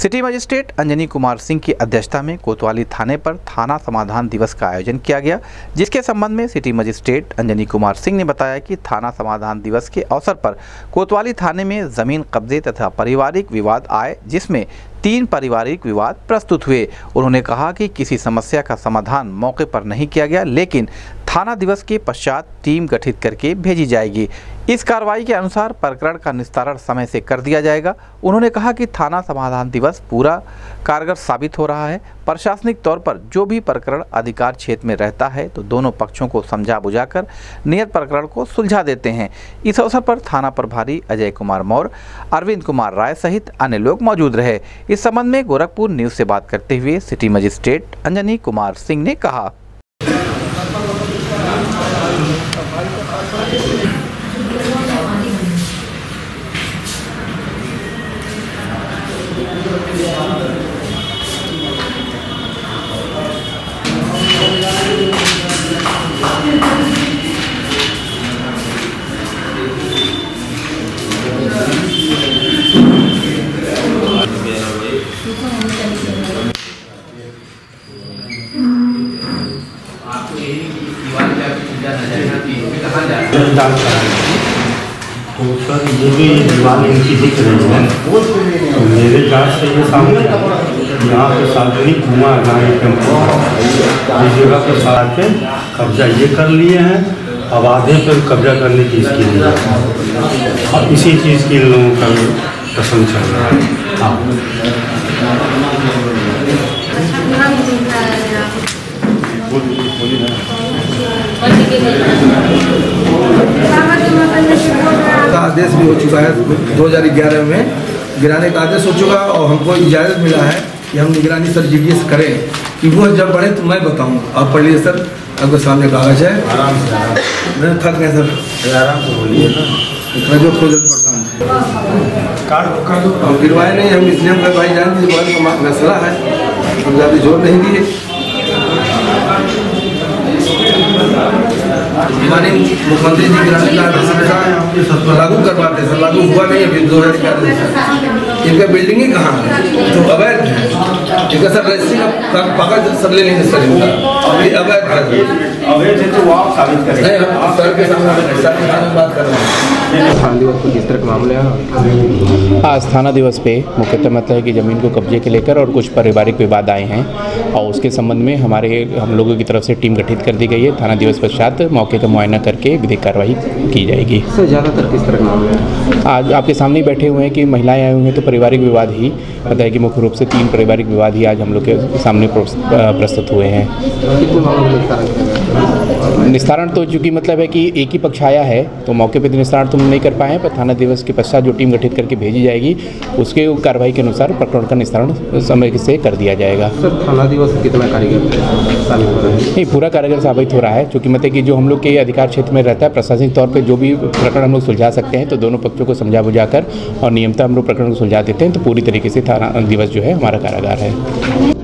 City magistrate Anjani Kumar Singh की अध्यक्षता में कोतवाली थाने पर थाना समाधान दिवस का आयोजन किया गया, जिसके संबंध में सिटी मजिस्ट्रेट अंजनी कुमार सिंह ने बताया कि थाना समाधान दिवस के अवसर पर कोतवाली थाने में ज़मीन कब्जे तथा पारिवारिक विवाद आए, जिसमें तीन पारिवारिक विवाद प्रस्तुत हुए। उन्होंने कहा कि किसी समस्या का समाधान मौके पर नहीं किया गया, लेकिन थाना दिवस के पश्चात टीम गठित करके भेजी जाएगी। इस कार्रवाई के अनुसार प्रकरण का निस्तारण समय से कर दिया जाएगा। उन्होंने कहा कि थाना समाधान दिवस पूरा कारगर साबित हो रहा है। प्रशासनिक तौर पर जो भी प्रकरण अधिकार क्षेत्र में रहता है तो दोनों पक्षों को समझा बुझाकर नियत प्रकरण को सुलझा देते हैं। इस अवसर पर थाना प्रभारी अजय कुमार मौर्य, अरविंद कुमार राय सहित अन्य लोग मौजूद रहे। इस संबंध में गोरखपुर न्यूज़ से बात करते हुए सिटी मजिस्ट्रेट अंजनी कुमार सिंह ने कहा आपको यही दीवार पे आपको पूजा तो सर ये भी दीवार इनकी दिख रही है तो मेरे जाँच से ये सामने यहाँ पे सार्वजनिक घुमा गाड़ी टेंपो इस जगह पे सारा के कब्जा ये कर लिए हैं अब आधे पे कब्जा करने की इसकी है अब इसी चीज़ की इन लोगों का पसंद चल रहा है हाँ। का आदेश भी हो चुका है 2011 में। गिराने का आदेश हो चुका है और हमको इजाज़त मिला है कि हम निगरानी सर जी करें कि वो जब बढ़े तो मैं बताऊँ आप पढ़ लीजिए सर आपके सामने कागज़ है। आराम से आराम थक गए सर। आराम से बोलिए ना। इतना जो हूँ। कार्ड हम गिरवाए नहीं हम इसलिए हम भाई जान गिरवाने का मसला है। हम ज़्यादा ज़ोर नहीं दिए। माननीय मुख्यमंत्री जी ग्रामीण का हमेशा लागू करवाते सर लागू हुआ नहीं, अभी दो हज़ार ग्यारह इनका बिल्डिंग ही कहाँ है? जो अवैध है, इनका सर रजिस्ट्री का कागज़ सब ले लेंगे सर इनका। अवैध है। अवैध है तो वो आप साबित करें नहीं सर के सामने सर के सामने बात कर रहे हैं। आज थाना दिवस पे मुख्यतः मतलब है कि ज़मीन को कब्जे के लेकर और कुछ पारिवारिक विवाद आए हैं और उसके संबंध में हमारे हम लोगों की तरफ़ से टीम गठित कर दी गई है। थाना दिवस पश्चात मौके का मुआयना करके विधिक कार्रवाई की जाएगी। सर ज़्यादातर किस तरह के मामले आज आपके सामने ही बैठे हुए हैं कि महिलाएँ आई हुई हैं तो पारिवारिक विवाद ही पता है कि मुख्य रूप से तीन पारिवारिक विवाद ही आज हम लोग के सामने प्रस्तुत हुए हैं। कितने मामलों में निस्तारण तो चूँकि मतलब है कि एक ही पक्ष आया है तो मौके पे तो निस्तारण तो हम नहीं कर पाए हैं पर थाना दिवस के पश्चात जो टीम गठित करके भेजी जाएगी उसके कार्रवाई के अनुसार प्रकरण का निस्तारण समय से कर दिया जाएगा। सर थाना दिवस कितना कारीगर नहीं पूरा कारगर साबित हो रहा है क्योंकि मतलब कि जो हम लोग के अधिकार क्षेत्र में रहता है प्रशासनिक तौर पर जो भी प्रकरण हम लोग सुलझा सकते हैं तो दोनों पक्षों को समझा बुझाकर और नियमता हम लोग प्रकरण को सुलझा देते हैं तो पूरी तरीके से थाना दिवस जो है हमारा कारागार है।